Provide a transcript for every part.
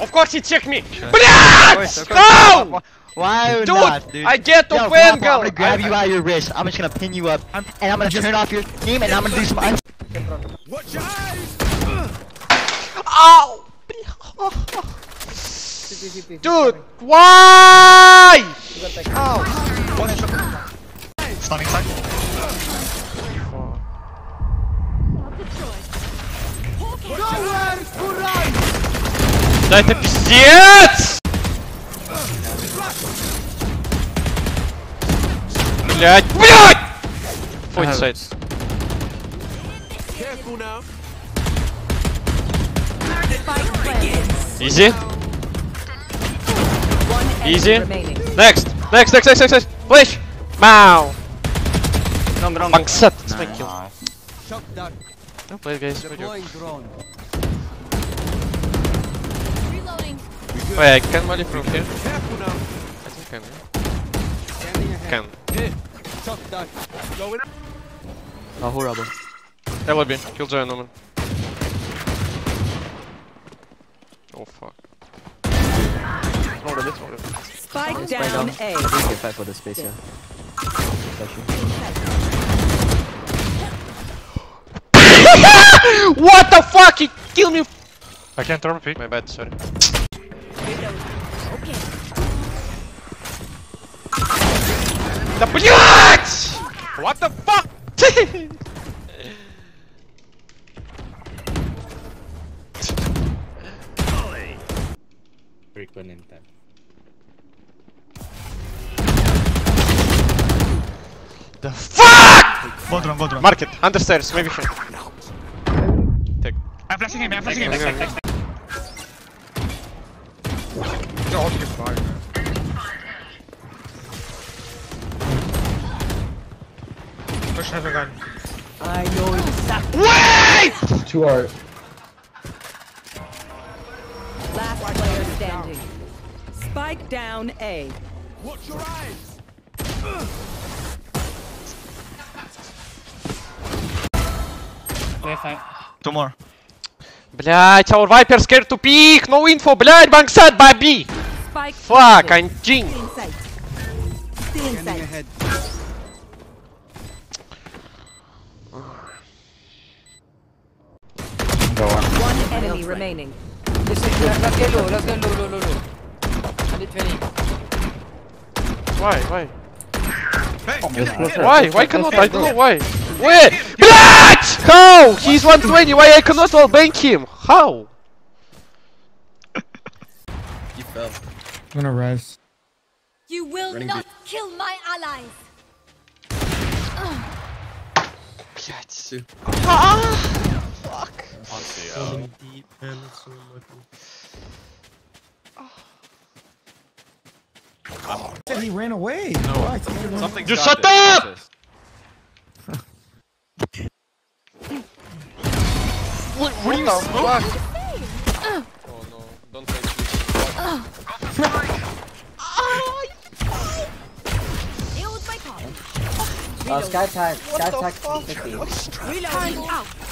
Of course he checked me. Sure. Blast! No! Why dude, not, dude? I get the Yo, fangirl! I'm gonna grab you by your wrist. I'm just gonna pin you up, I'm, and I'm gonna just... turn off your team, and I'm gonna do some. Watch out! Ow! Dude, why? Ow! Stunning side. Да это пиздец! Блять, блять! Фойт сайт. Изи. Изи. Next. Next, next, next, next, next. Flash. Мау. Максат. Nice. No play, guys. Wait, I can volley from here. I think I can. Can. Oh, horrible. LB, Killjoy and Omen. Oh fuck. Smoke a bit, smoke. Spike down A. We can fight for the space, yeah. What the fuck? He killed me! I can't throw peek. My bad, sorry. Да блять! What the fuck? The fuck? Go drone, go drone. Market, under stairs, maybe here. Take. I'm flashing him, I'm flashing him. Okay, okay. Push heaven gun. Two art. Last player standing. Spike down A. Two more. Блять, our Viper scared to peek! No info, блять, bangside, baby! Spike. Fuck, I'm Jing! inside. Stay inside. going. One enemy remaining. Let's get low, let's get low, low, low, low. 120. Why, why? Oh. Why? Why cannot? I don't know why. Wait! BLAT! How? He's 120, why I cannot all bank him? How? you fell. I'm gonna rise. You will Running not beat. kill my allies! Piatsu. Ah! Said he ran away. No. Something. You shut up! What, what are you fuck? Oh no, don't make Deal with my call. Uh, Skye tag, sky tag 50. Reloading out.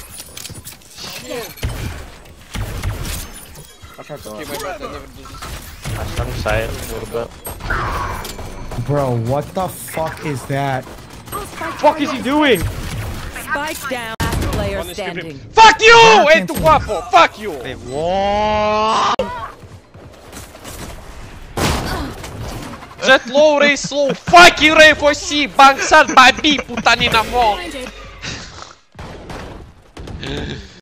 Watch out, door. I'm side a little bit. Bro, what the fuck is that? fuck is he doing? Spike down. Last player One is skipping. standing. Fuck you! can't Hey, tu guapo! Fuck you! Wait, what? Jett low, ray slow, fucking ray for C, bangsal, baby, putanina mo! Blinded.